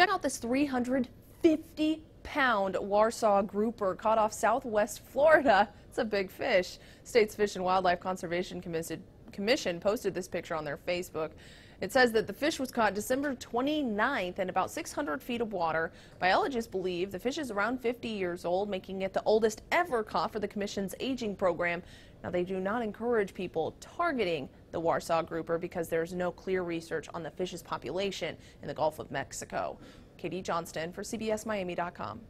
Check out this 350 pound Warsaw grouper caught off southwest Florida. It's a big fish. State's Fish and Wildlife Conservation Commission posted this picture on their Facebook. It says that the fish was caught December 29th in about 600 feet of water. Biologists believe the fish is around 50 years old, making it the oldest ever caught for the Commission's aging program. Now, they do not encourage people targeting the Warsaw grouper because there's no clear research on the fish's population in the Gulf of Mexico. Katie Johnston for CBSMiami.com.